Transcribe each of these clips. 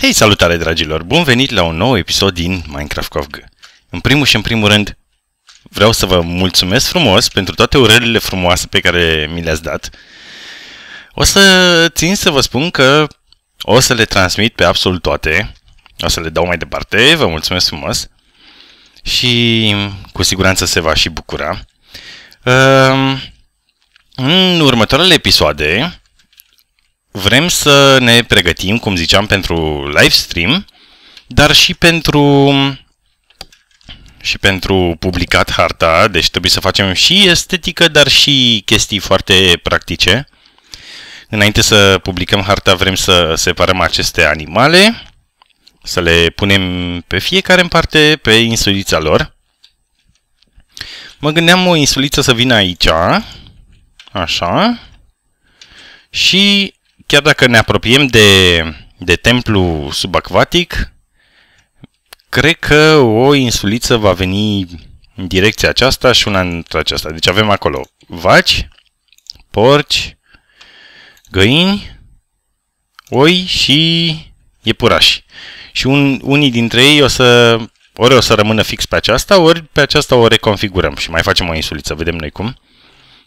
Hei, salutare dragilor! Bun venit la un nou episod din Minecraft CoFG. În primul și în primul rând, vreau să vă mulțumesc frumos pentru toate urările frumoase pe care mi le-ați dat. O să țin să vă spun că o să le transmit pe absolut toate. O să le dau mai departe. Vă mulțumesc frumos. Și cu siguranță se va și bucura. Ehm, în următoarele episoade vrem să ne pregătim, cum ziceam, pentru live stream, dar și pentru și pentru publicat harta, deci trebuie să facem și estetică, dar și chestii foarte practice. Înainte să publicăm harta, vrem să separăm aceste animale, să le punem pe fiecare în parte pe insulița lor. Mă gândeam o insuliță să vină aici, așa, și chiar dacă ne apropiem de, de templu subacvatic, cred că o insuliță va veni în direcția aceasta și una între aceasta. Deci avem acolo vaci, porci, găini, oi și iepurași. Și un, unii dintre ei o să, ori o să rămână fix pe aceasta, ori pe aceasta o reconfigurăm și mai facem o insuliță, vedem noi cum.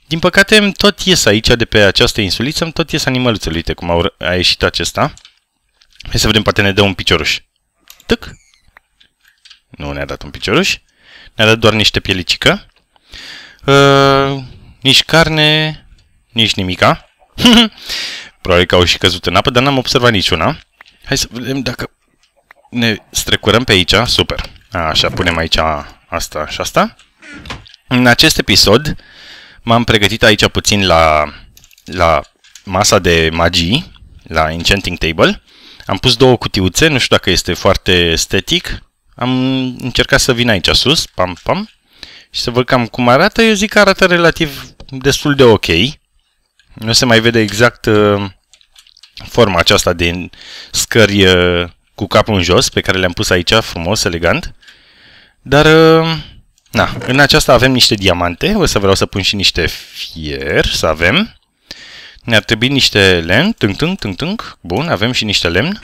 Din păcate îmi tot ies aici, de pe această insuliță, îmi tot ies animăluțele. Uite cum a, a ieșit acesta. Hai să vedem, poate ne dă un picioruș. Tâc! Nu ne-a dat un picioruș. Ne-a dat doar niște pielicică. Uh, nici carne, nici nimica. Probabil că au și căzut în apă, dar n-am observat niciuna. Hai să vedem dacă ne strecurăm pe aici. Super. A, așa, punem aici asta și asta. În acest episod M-am pregătit aici puțin la, la masa de magii, la Enchanting Table. Am pus două cutiuțe, nu știu dacă este foarte estetic. Am încercat să vin aici sus, pam, pam, și să văd cam cum arată. Eu zic că arată relativ destul de ok. Nu se mai vede exact uh, forma aceasta de scări uh, cu capul în jos, pe care le-am pus aici, frumos, elegant. Dar uh, Na, în aceasta avem niște diamante, o să vreau să pun și niște fier, să avem. Ne-ar trebui niște lemn, tâng, tâng, tâng, tâng. Bun, avem și niște lemn.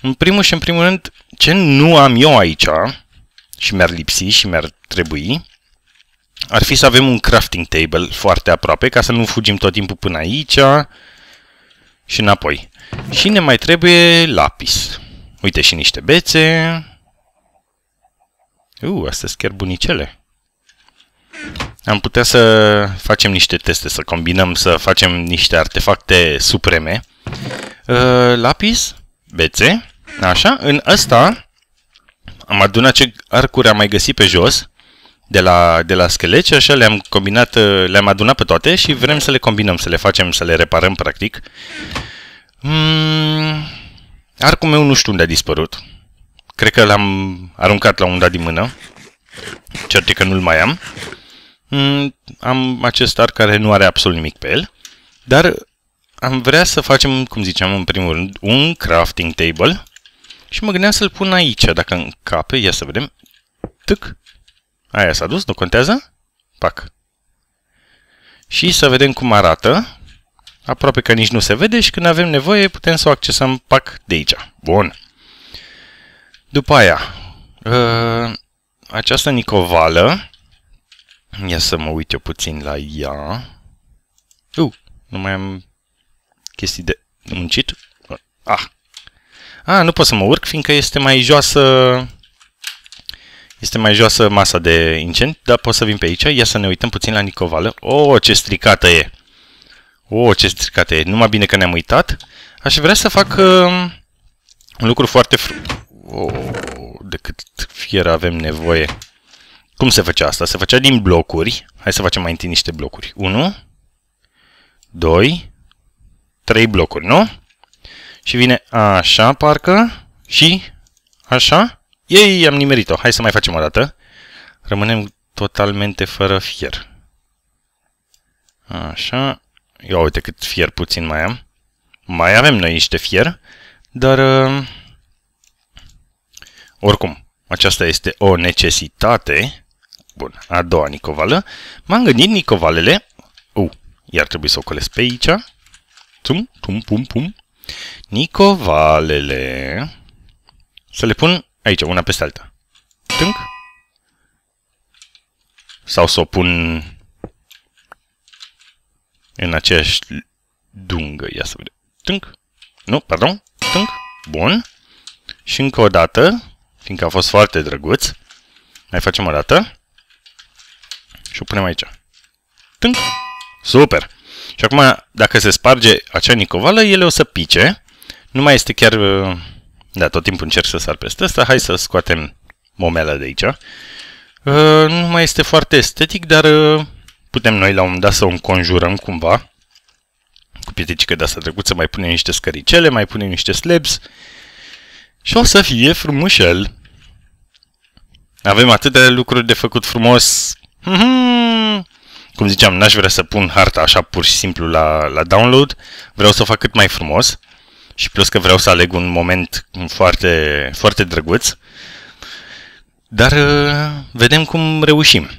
În primul și în primul rând, ce nu am eu aici, și mi-ar lipsi și mi-ar trebui, ar fi să avem un crafting table foarte aproape, ca să nu fugim tot timpul până aici și înapoi. Și ne mai trebuie lapis. Uite și niște bețe, Uh, astea sunt chiar bunicele. Am putea să facem niște teste, să combinăm, să facem niște artefacte supreme. Uh, lapis, bețe, așa. În ăsta am adunat ce arcuri am mai găsit pe jos de la, de la schelet și așa le-am combinat, uh, le-am adunat pe toate și vrem să le combinăm, să le facem, să le reparăm practic. Mm, arcul meu nu știu unde a dispărut. Cred că l-am aruncat la un dat din mână. Cert că nu-l mai am. Mm, am acest arc care nu are absolut nimic pe el. Dar am vrea să facem, cum ziceam în primul rând, un crafting table. Și mă gândeam să-l pun aici, dacă încape. Ia să vedem. Tâc. Aia s-a dus, nu contează? Pac. Și să vedem cum arată. Aproape că nici nu se vede și când avem nevoie putem să o accesăm pac de aici. Bun. După aia, uh, această nicovală, ia să mă uit eu puțin la ea. Uh, nu mai am chestii de muncit. Ah. Ah, nu pot să mă urc, fiindcă este mai joasă este mai joasă masa de incent, dar pot să vin pe aici. Ia să ne uităm puțin la nicovală. Oh, ce stricată e! Oh, ce stricată e! Numai bine că ne-am uitat. Aș vrea să fac uh, un lucru foarte frumos Oh, de cât fier avem nevoie. Cum se făcea asta? Se făcea din blocuri. Hai să facem mai întâi niște blocuri. 1, 2, 3 blocuri, nu? Și vine așa, parcă, și așa. Ei, am nimerit-o. Hai să mai facem o dată. Rămânem totalmente fără fier. Așa. Ia uite cât fier puțin mai am. Mai avem noi niște fier, dar... Uh, oricum, aceasta este o necesitate. Bun, a doua nicovală. M-am gândit nicovalele. Uh, iar trebuie să o colesc pe aici. Tum, tum, pum, pum. Nicovalele să le pun aici, una peste alta. Tânc. Sau să o pun în aceeași dungă. Ia să vedem. Tânc. Nu, pardon. Tânc. Bun. Și încă o dată, fiindcă a fost foarte drăguț, mai facem o dată. Și o punem aici. Tânc. Super. Și acum, dacă se sparge acea nicovală, ele o să pice. Nu mai este chiar... Da, tot timpul încerc să sar peste asta. Hai să scoatem momela de aici. Uh, nu mai este foarte estetic, dar uh, putem noi la un moment dat să o înconjurăm cumva. Cu pieticică de asta trecut să mai punem niște scăricele, mai punem niște slabs. Și o să fie frumușel. Avem atât de lucruri de făcut frumos. Cum ziceam, n-aș vrea să pun harta așa pur și simplu la, la download. Vreau să o fac cât mai frumos. Și plus că vreau să aleg un moment foarte, foarte drăguț. Dar uh, vedem cum reușim.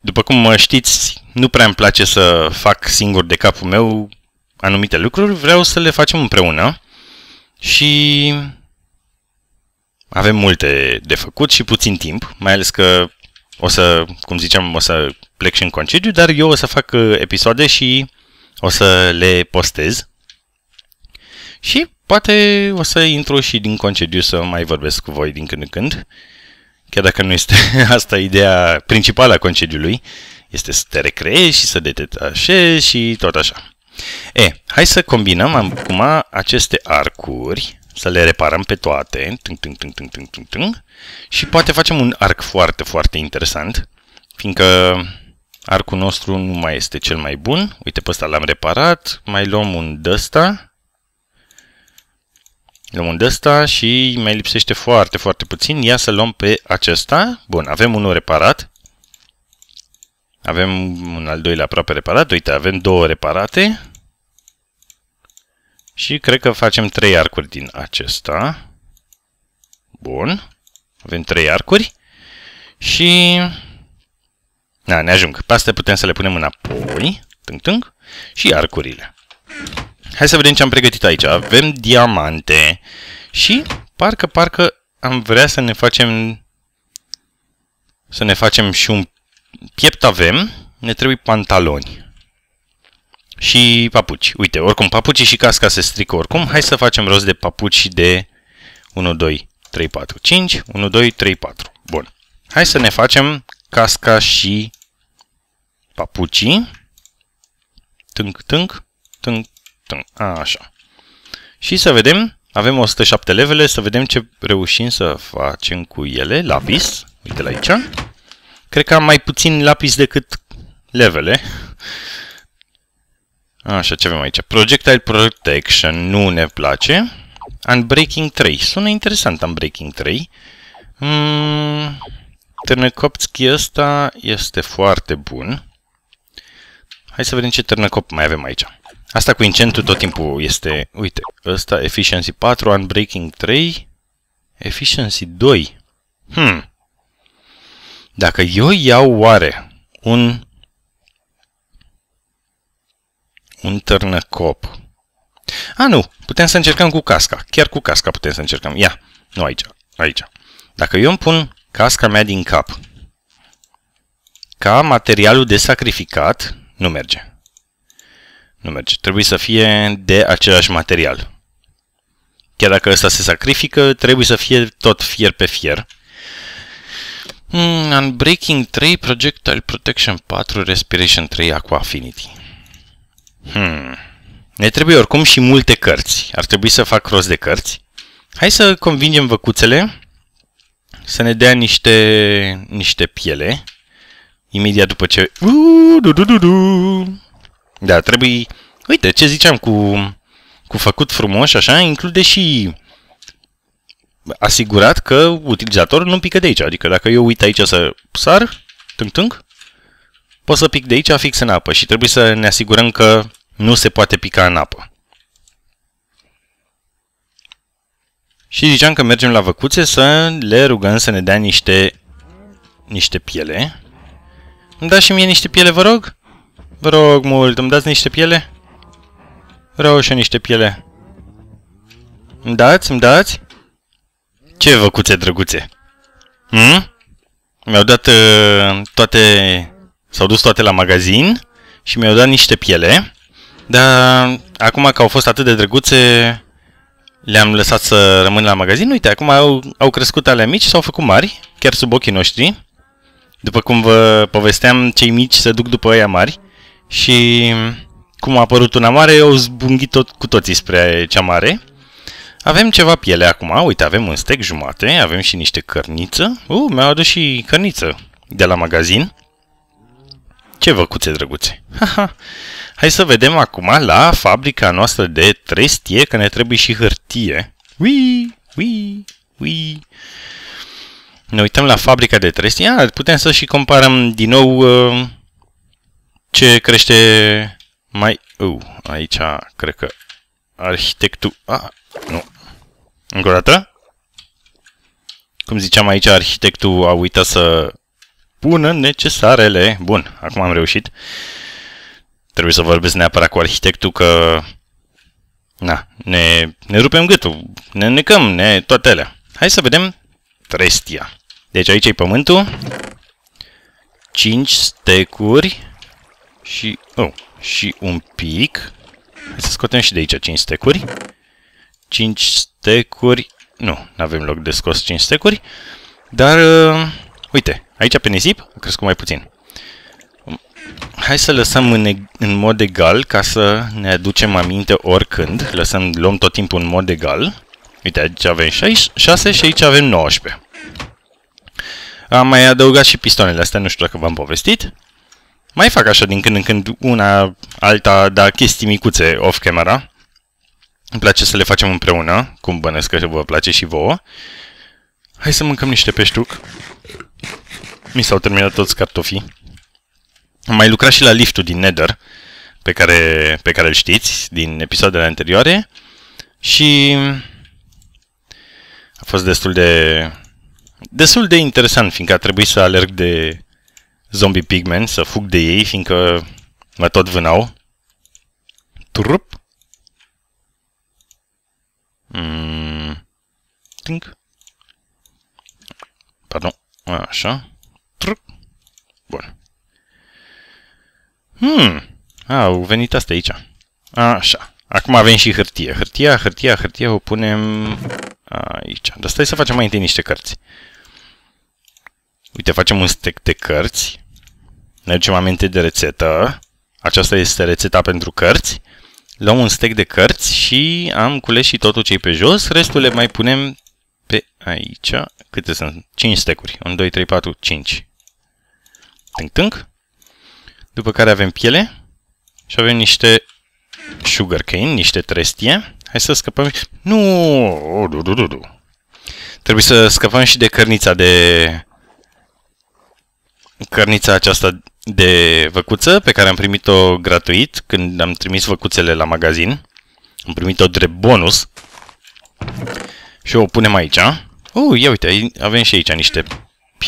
După cum știți, nu prea îmi place să fac singur de capul meu anumite lucruri, vreau să le facem împreună și avem multe de făcut și puțin timp, mai ales că o să, cum ziceam, o să plec și în concediu, dar eu o să fac uh, episoade și o să le postez. Și poate o să intru și din concediu să mai vorbesc cu voi din când în când. Chiar dacă nu este asta ideea principală a concediului, este să te recreezi și să detașezi și tot așa. E, hai să combinăm acum aceste arcuri, să le reparăm pe toate, tung, tung, tung, tung, tung, tung, tung, și poate facem un arc foarte, foarte interesant, fiindcă arcul nostru nu mai este cel mai bun. Uite, pe ăsta l-am reparat, mai luăm un dăsta, luăm un dăsta și mai lipsește foarte, foarte puțin. Ia să luăm pe acesta. Bun, avem unul reparat. Avem un al doilea aproape reparat. Uite, avem două reparate. Și cred că facem trei arcuri din acesta. Bun. Avem trei arcuri. Și... Da, ne ajung. Pe astea putem să le punem înapoi. Tâng, tâng. Și arcurile. Hai să vedem ce am pregătit aici. Avem diamante. Și parcă, parcă am vrea să ne facem... Să ne facem și un piept avem. Ne trebuie pantaloni. Și papuci. Uite, oricum, papucii și casca se strică oricum. Hai să facem rost de papuci de 1, 2, 3, 4, 5. 1, 2, 3, 4. Bun. Hai să ne facem casca și papucii. Tânc, tânc, tânc, tânc. A, așa. Și să vedem, avem 107 levele, să vedem ce reușim să facem cu ele. Lapis, uite la aici. Cred că am mai puțin lapis decât levele. Așa, ce avem aici? Projectile Protection nu ne place. Unbreaking 3. Sună interesant Unbreaking 3. Mm, Ternekopski ăsta este foarte bun. Hai să vedem ce Ternekop mai avem aici. Asta cu incentul tot timpul este... Uite, ăsta Efficiency 4, Unbreaking 3, Efficiency 2. Hmm. Dacă eu iau oare un un târnăcop. A, nu, putem să încercăm cu casca. Chiar cu casca putem să încercăm. Ia, nu aici, aici. Dacă eu îmi pun casca mea din cap ca materialul de sacrificat, nu merge. Nu merge. Trebuie să fie de același material. Chiar dacă ăsta se sacrifică, trebuie să fie tot fier pe fier. Mm, Unbreaking 3, Projectile Protection 4, Respiration 3, Aqua Affinity. Hmm. Ne trebuie oricum și multe cărți. Ar trebui să fac rost de cărți. Hai să convingem văcuțele să ne dea niște, niște piele. Imediat după ce... Da, trebuie... Uite, ce ziceam cu, cu făcut frumos așa, include și asigurat că utilizatorul nu pică de aici. Adică dacă eu uit aici să sar, tâng, tâng, pot să pic de aici fix în apă și trebuie să ne asigurăm că nu se poate pica în apă. Și ziceam că mergem la văcuțe să le rugăm să ne dea niște, niște piele. Îmi dați și mie niște piele, vă rog? Vă rog mult, îmi dați niște piele? Vreau și niște piele. Îmi dați? Îmi dați? Ce văcuțe drăguțe? Hmm? Mi-au dat uh, toate... S-au dus toate la magazin și mi-au dat niște piele. Dar acum că au fost atât de drăguțe, le-am lăsat să rămân la magazin. Uite, acum au, au crescut ale mici, s-au făcut mari, chiar sub ochii noștri. După cum vă povesteam, cei mici se duc după aia mari și cum a apărut una mare, au zbunghit tot, cu toții spre cea mare. Avem ceva piele acum, uite, avem un stec jumate, avem și niște cărniță. Uh, mi-au adus și cărniță de la magazin. Ce văcuțe drăguțe! Hai să vedem acum la fabrica noastră de trestie, că ne trebuie și hârtie. Ui, ui, ui. Ne uităm la fabrica de trestie. Ah, putem să și comparăm din nou uh, ce crește mai... Uh, aici cred că arhitectul... Ah, nu. Încă o dată? Cum ziceam aici, arhitectul a uitat să pună necesarele. Bun, acum am reușit. Trebuie să vorbesc neapărat cu arhitectul că... Na, ne, ne rupem gâtul, ne necăm, ne toate alea. Hai să vedem trestia. Deci aici e pământul. 5 stecuri și, oh, și un pic. Hai să scoatem și de aici 5 stecuri. 5 stecuri. Nu, nu avem loc de scos 5 stecuri. Dar, uh, uite, aici pe nisip a crescut mai puțin. Hai să lăsăm în, în mod egal ca să ne aducem aminte oricând. Lăsăm, luăm tot timpul în mod egal. Uite, aici avem 6 și aici avem 19. Am mai adăugat și pistonele astea, nu știu dacă v-am povestit. Mai fac așa din când în când una, alta, dar chestii micuțe off-camera. Îmi place să le facem împreună, cum bănesc că vă place și vouă. Hai să mâncăm niște peștuc. Mi s-au terminat toți cartofii. Am mai lucrat și la liftul din Nether, pe care, pe care îl știți din episoadele anterioare. Și a fost destul de destul de interesant, fiindcă a trebuit să alerg de zombie pigmen, să fug de ei, fiindcă mă tot vânau. Trup. Mm. Tink. Pardon. Așa. Trup. Bun. Hmm. A, au venit asta aici. Așa. Acum avem și hârtie. Hârtia, hârtia, hârtia o punem aici. Dar stai să facem mai întâi niște cărți. Uite, facem un stack de cărți. Ne aducem aminte de rețetă. Aceasta este rețeta pentru cărți. Luăm un stack de cărți și am cules și totul ce pe jos. Restul le mai punem pe aici. Câte sunt? 5 stack-uri. 1, 2, 3, 4, 5. Tânc, tânc. După care avem piele. Și avem niște sugarcane, niște trestie. Hai să scăpăm... Nu! Du, du, du, du. Trebuie să scăpăm și de cărnița de cărnița aceasta de văcuță pe care am primit-o gratuit când am trimis văcuțele la magazin. Am primit-o drept bonus. Și o punem aici. Uh, ia uite, avem și aici niște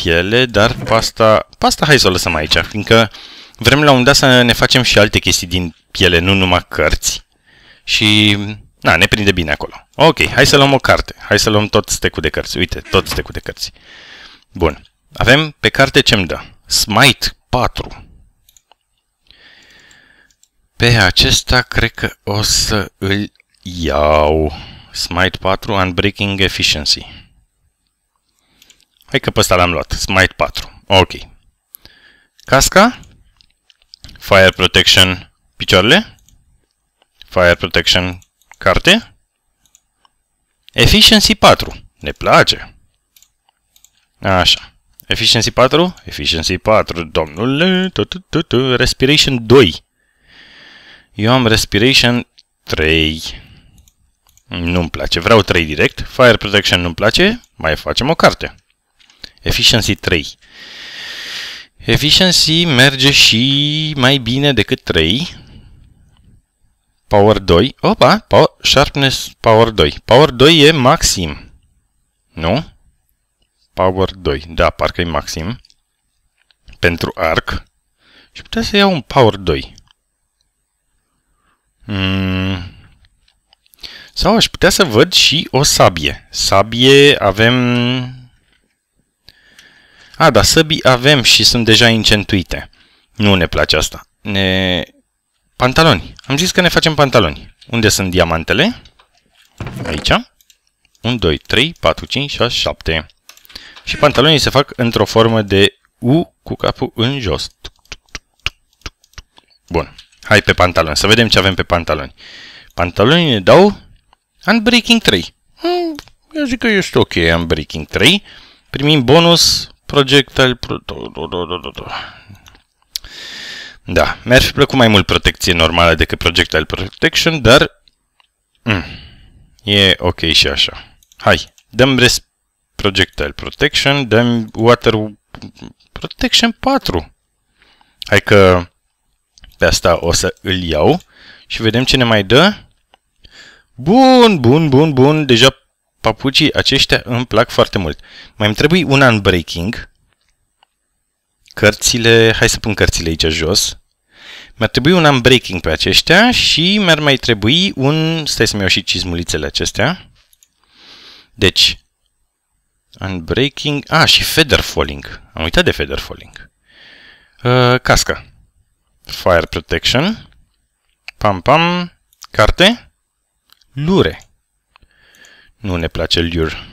piele, dar pasta... Pasta hai să o lăsăm aici, fiindcă vrem la un dat să ne facem și alte chestii din piele, nu numai cărți. Și... Na, ne prinde bine acolo. Ok, hai să luăm o carte. Hai să luăm tot stecul de cărți. Uite, tot stecul de cărți. Bun. Avem pe carte ce-mi dă. Smite 4. Pe acesta cred că o să îl iau. Smite 4, Unbreaking Efficiency. Hai că pe ăsta l-am luat. Smite 4. Ok. Casca. Fire Protection picioarele. Fire Protection carte. Efficiency 4. Ne place. Așa. Efficiency 4? Efficiency 4, domnule. Respiration 2. Eu am Respiration 3. Nu-mi place. Vreau 3 direct. Fire Protection nu-mi place. Mai facem o carte. Efficiency 3. Efficiency merge și mai bine decât 3. Power 2. Opa! Power, sharpness Power 2. Power 2 e maxim. Nu? Power 2. Da, parcă e maxim. Pentru arc. Și putea să iau un Power 2. Mm. Sau aș putea să văd și o sabie. Sabie avem... A, da, săbii avem și sunt deja incentuite. Nu ne place asta. Ne... Pantaloni. Am zis că ne facem pantaloni. Unde sunt diamantele? Aici. 1, 2, 3, 4, 5, 6, 7. Și pantalonii se fac într-o formă de U cu capul în jos. Bun. Hai pe pantaloni. Să vedem ce avem pe pantaloni. Pantalonii ne dau Unbreaking 3. Hmm, eu zic că este ok Unbreaking 3. Primim bonus Projectile... Pro... Da, mi-ar fi plăcut mai mult protecție normală decât Projectile Protection, dar... Mm, e ok și așa. Hai, dăm res Projectile Protection, dăm Water Protection 4. Hai că pe asta o să îl iau și vedem ce ne mai dă. Bun, bun, bun, bun. Deja papucii aceștia îmi plac foarte mult. Mai îmi trebuie un unbreaking. Cărțile, hai să pun cărțile aici jos. Mi-ar trebui un unbreaking pe aceștia și mi-ar mai trebui un... Stai să-mi iau și cizmulițele acestea. Deci, unbreaking... Ah, și feather falling. Am uitat de feather falling. Uh, casca. Fire protection. Pam, pam. Carte. Lure. Nu ne place lure.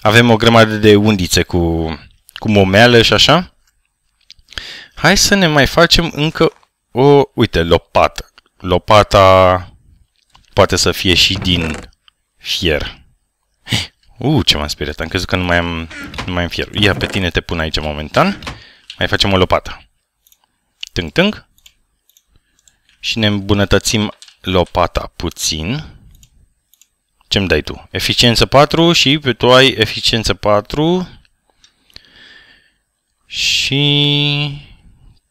Avem o grămadă de undițe cu, cu momeală și așa. Hai să ne mai facem încă o, uite, lopată. Lopata poate să fie și din fier. Uh, ce m-am speriat. Am crezut că nu mai am, nu mai am fier. Ia pe tine te pun aici momentan. Mai facem o lopată. Tâng, tâng. Și ne îmbunătățim lopata puțin. Ce-mi dai tu? Eficiență 4 și pe tu ai eficiență 4. Și...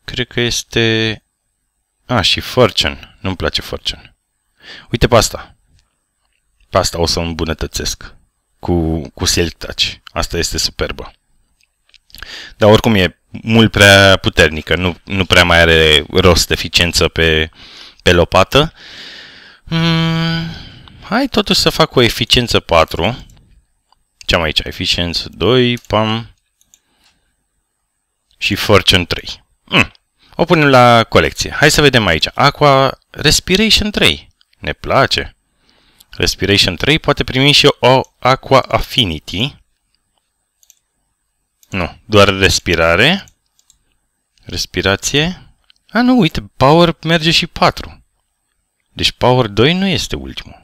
Cred că este... A, și Fortune. Nu-mi place Fortune. Uite pe asta. Pe asta o să îmbunătățesc. Cu, cu Silk Touch. Asta este superbă. Dar oricum e mult prea puternică. Nu, nu prea mai are rost eficiență pe, pe lopată. Hmm, hai totuși să fac o eficiență 4. Ce am aici? Eficiență 2, pam. Și Fortune 3. Hmm. O punem la colecție. Hai să vedem aici. Aqua Respiration 3. Ne place. Respiration 3 poate primi și o Aqua Affinity. Nu, doar respirare. Respirație. A, nu, uite, Power merge și 4. Deci Power 2 nu este ultimul.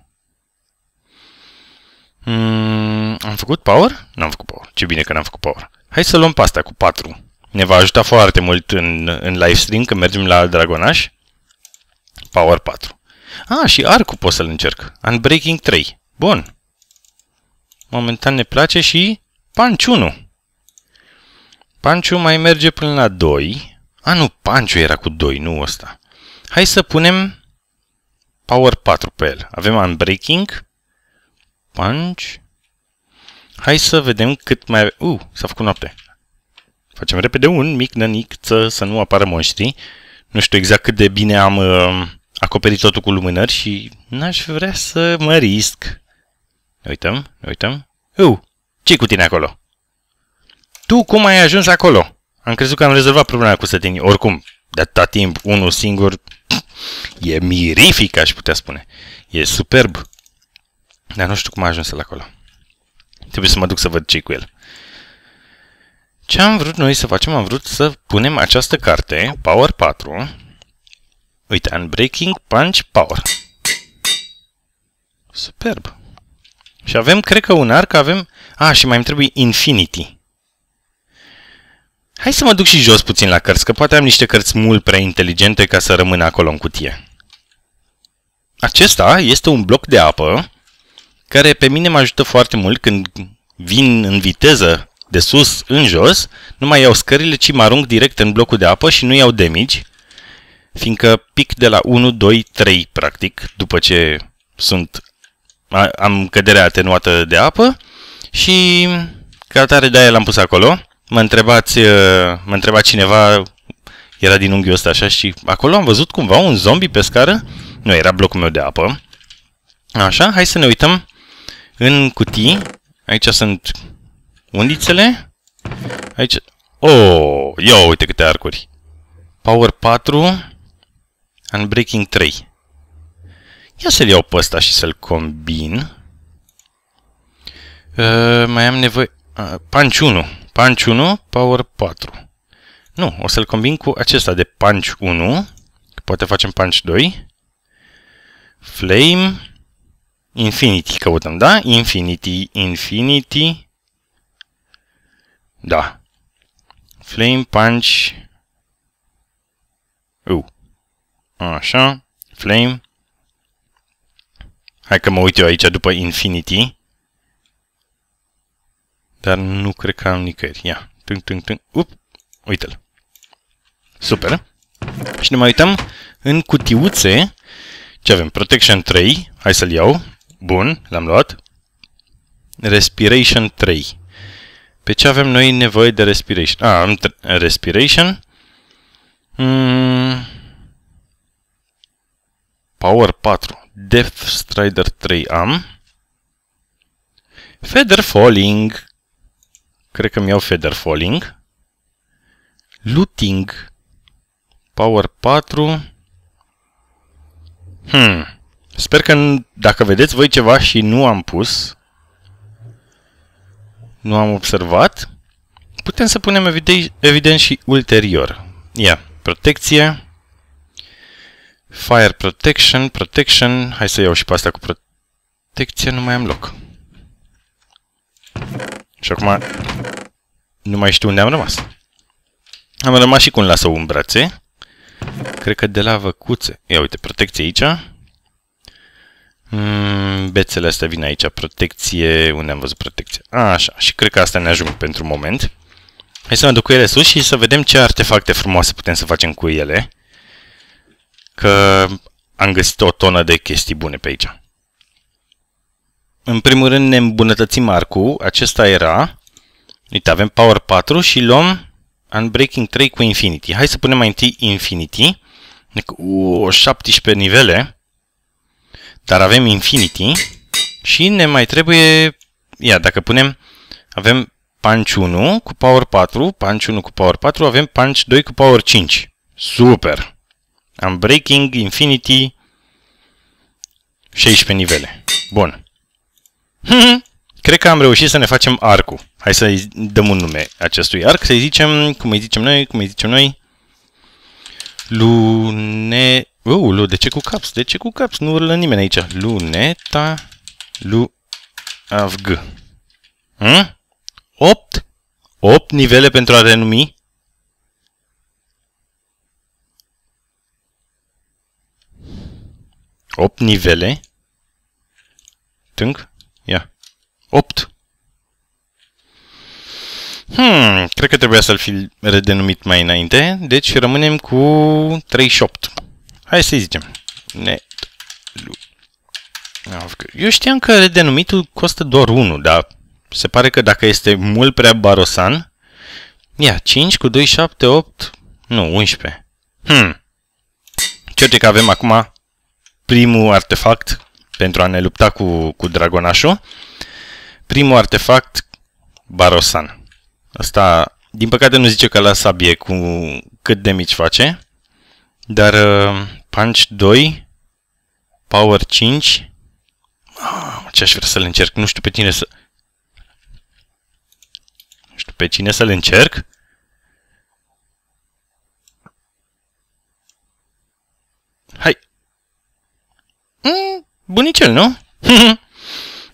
Mm, am făcut Power? N-am făcut Power. Ce bine că n-am făcut Power. Hai să luăm pasta cu 4. Ne va ajuta foarte mult în, în livestream când mergem la Dragonaș. Power 4. Ah, și arcul pot să-l încerc. Unbreaking 3. Bun. Momentan ne place și Punch 1. Panciu mai merge până la 2. A, nu, Panciu era cu 2, nu ăsta. Hai să punem Power 4 pe el. Avem Unbreaking. Punch. Hai să vedem cât mai... Uh, s-a făcut noapte. Facem repede un mic nănic să nu apară monștri. Nu știu exact cât de bine am uh, acoperit totul cu lumânări și n-aș vrea să mă risc. Ne uităm, ne uităm. Uh, ce cu tine acolo? Tu cum ai ajuns acolo? Am crezut că am rezolvat problema cu sătenii. Oricum, de atâta timp, unul singur, e mirific, aș putea spune. E superb. Dar nu știu cum a ajuns la acolo. Trebuie să mă duc să văd ce cu el. Ce am vrut noi să facem? Am vrut să punem această carte, Power 4. Uite, Unbreaking Punch Power. Superb. Și avem, cred că un arc, avem... A, și mai îmi trebuie Infinity. Hai să mă duc și jos puțin la cărți, că poate am niște cărți mult prea inteligente ca să rămână acolo în cutie. Acesta este un bloc de apă care pe mine mă ajută foarte mult când vin în viteză de sus în jos, nu mai iau scările, ci mă arunc direct în blocul de apă și nu iau damage, fiindcă pic de la 1, 2, 3, practic, după ce sunt, am căderea atenuată de apă și ca atare de-aia l-am pus acolo. Mă întrebați, uh, mă întreba cineva, era din unghiul ăsta așa și acolo am văzut cumva un zombie pe scară. Nu, era blocul meu de apă. Așa, hai să ne uităm în cutii. Aici sunt undițele. Aici... Oh, ia uite câte arcuri. Power 4. Unbreaking 3. Ia să-l iau pe ăsta și să-l combin. Uh, mai am nevoie... Uh, punch 1. Punch 1, Power 4. Nu, o să-l combin cu acesta de Punch 1. Poate facem Punch 2. Flame. Infinity căutăm, da? Infinity, Infinity. Da. Flame, Punch. Uh. Așa. Flame. Hai că mă uit eu aici după Infinity. Dar nu cred că am nicăieri. Ia. Tâng, tâng, tâng. Up. Uite-l. Super. Și ne mai uităm în cutiuțe. Ce avem? Protection 3. Hai să-l iau. Bun, l-am luat. Respiration 3. Pe ce avem noi nevoie de respiration? Ah, am respiration. Mm. Power 4. Death Strider 3 am. Feather Falling. Cred că mi-au Feather Falling. Looting. Power 4. Hmm. Sper că dacă vedeți voi ceva și nu am pus, nu am observat, putem să punem evident, evident și ulterior. Ia, yeah. protecție, fire protection, protection, hai să iau și pe asta cu protecție, nu mai am loc. Și acum nu mai știu unde am rămas. Am rămas și cu un lasă în brațe. Cred că de la văcuțe. Ia uite, protecție aici. Mm, bețele astea vin aici. Protecție. Unde am văzut protecție? A, așa. Și cred că asta ne ajung pentru moment. Hai să mă duc cu ele sus și să vedem ce artefacte frumoase putem să facem cu ele. Că am găsit o tonă de chestii bune pe aici. În primul rând ne îmbunătățim arcul. Acesta era. Uite, avem Power 4 și luăm Unbreaking 3 cu Infinity. Hai să punem mai întâi Infinity. Cu 17 nivele. Dar avem Infinity. Și ne mai trebuie... Ia, dacă punem... Avem Punch 1 cu Power 4. Punch 1 cu Power 4. Avem Punch 2 cu Power 5. Super! Unbreaking, Infinity... 16 nivele. Bun. Cred că am reușit să ne facem arcul. Hai să-i dăm un nume acestui arc, să-i zicem, cum îi zicem noi, cum îi zicem noi, Lune... Uh, lu, de ce cu caps? De ce cu caps? Nu urlă nimeni aici. Luneta... Lu... Avg. Hmm? 8? 8 nivele pentru a renumi? Opt nivele. Tânc. Ia. 8. Hmm, cred că trebuia să-l fi redenumit mai înainte, deci rămânem cu 38. Hai să zicem. Net. Eu știam că redenumitul costă doar 1, dar se pare că dacă este mult prea barosan, ia, 5 cu 2, 7, 8, nu, 11. Hmm. Ce că avem acum primul artefact pentru a ne lupta cu, cu dragonașul. Primul artefact, Barosan. Asta, din păcate, nu zice că la sabie cu cât de mici face, dar uh, Punch 2, Power 5, ah, ce aș vrea să-l încerc, nu știu pe cine să... Nu știu pe cine să-l încerc. Hai! Mm, bunicel, nu?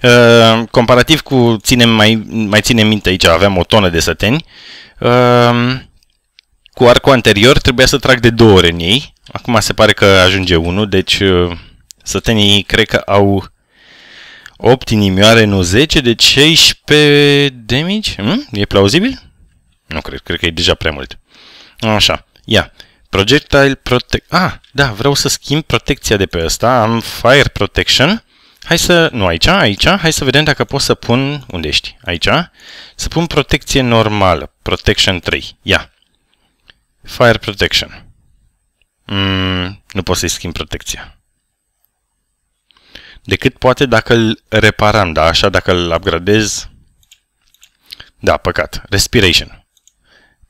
Uh, comparativ cu ținem mai, mai ținem minte aici, aveam o tonă de săteni. Uh, cu arcul anterior trebuia să trag de două ori în ei. Acum se pare că ajunge unul, deci uh, sătenii cred că au 8 inimioare, nu 10, deci 16 damage. Hmm? E plauzibil? Nu cred, cred că e deja prea mult. Așa, ia. Projectile Protect... Ah, da, vreau să schimb protecția de pe ăsta. Am Fire Protection. Hai să, nu aici, aici, hai să vedem dacă pot să pun, unde ești? Aici, să pun protecție normală, Protection 3, ia. Fire Protection. Mm, nu pot să-i schimb protecția. decât poate dacă îl reparam, da? Așa, dacă îl upgradez. Da, păcat. Respiration.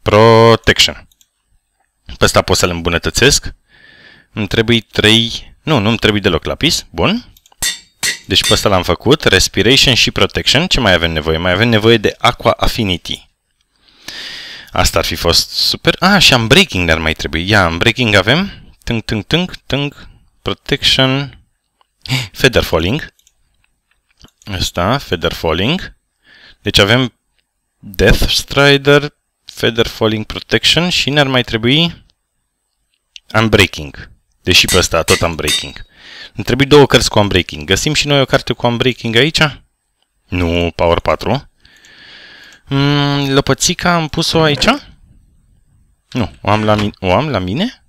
Protection. Pe ăsta pot să-l îmbunătățesc. Îmi trebuie 3... Nu, nu îmi trebuie deloc lapis. Bun. Deci pe ăsta l-am făcut. Respiration și Protection. Ce mai avem nevoie? Mai avem nevoie de Aqua Affinity. Asta ar fi fost super. Ah, și Unbreaking ar mai trebui. Ia, Unbreaking avem. Tâng, tâng, tâng, tâng. Protection. Feather Falling. Asta, Feather Falling. Deci avem Death Strider, Feather Falling Protection și ne-ar mai trebui Unbreaking. Deși pe ăsta tot Unbreaking. Ne trebuie două cărți cu Unbreaking. Găsim și noi o carte cu Unbreaking aici? Nu, Power 4. Mm, lăpățica am pus-o aici? Nu, o am la mine. O am la mine?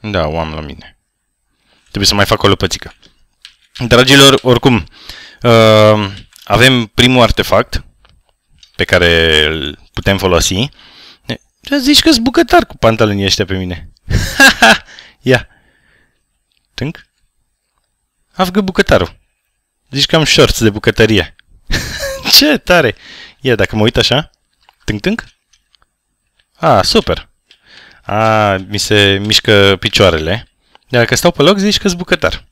Da, o am la mine. Trebuie să mai fac o lăpățică. Dragilor, oricum, uh, avem primul artefact pe care îl putem folosi. Zici că-s bucătar cu pantalonii ăștia pe mine. Ia. Tânc. Afgă bucătarul. Zici că am shorts de bucătărie. Ce tare! Ia, dacă mă uit așa. Tânc, tânc. A, super. A, mi se mișcă picioarele. Dacă stau pe loc, zici că-s bucătar.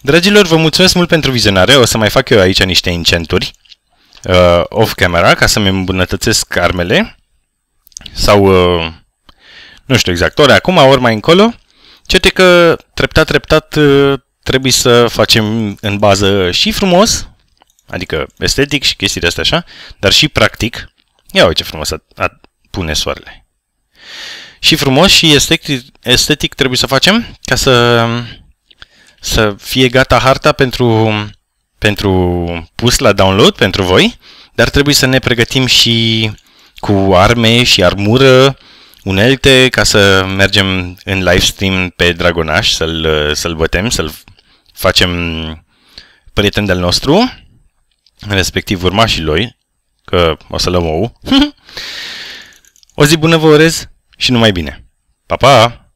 Dragilor, vă mulțumesc mult pentru vizionare. O să mai fac eu aici niște incenturi uh, off-camera ca să-mi îmbunătățesc armele. Sau, uh, nu știu exact, ori acum, ori mai încolo. Cete că treptat, treptat uh, trebuie să facem în bază și frumos, adică estetic și chestiile astea așa, dar și practic. Ia uite ce frumos a, a pune soarele. Și frumos și estetic, estetic trebuie să facem ca să, să fie gata harta pentru, pentru pus la download pentru voi, dar trebuie să ne pregătim și cu arme și armură, unelte, ca să mergem în livestream pe Dragonaș, să-l, să-l bătem, să-l facem prieten de-al nostru, respectiv urmașii lui, că o să lăm ou. o zi bună vă urez și numai bine. Pa, pa!